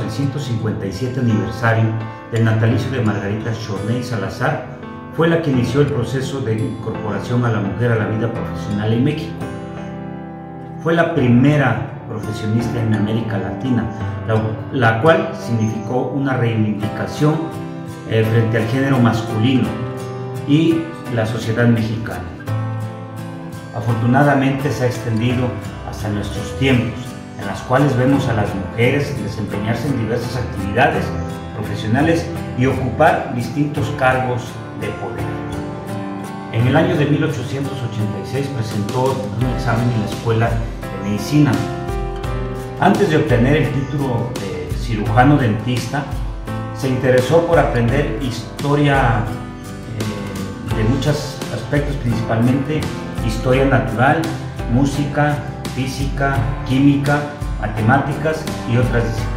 el 157 aniversario del natalicio de Margarita Chorney Salazar, fue la que inició el proceso de incorporación a la mujer a la vida profesional en México. Fue la primera profesionista en América Latina, la, la cual significó una reivindicación eh, frente al género masculino y la sociedad mexicana. Afortunadamente se ha extendido hasta nuestros tiempos, en las cuales vemos a las mujeres desempeñarse en diversas actividades profesionales y ocupar distintos cargos de poder. En el año de 1886 presentó un examen en la Escuela de Medicina. Antes de obtener el título de cirujano dentista, se interesó por aprender historia eh, de muchos aspectos, principalmente historia natural, música, física, química, matemáticas y otras disciplinas.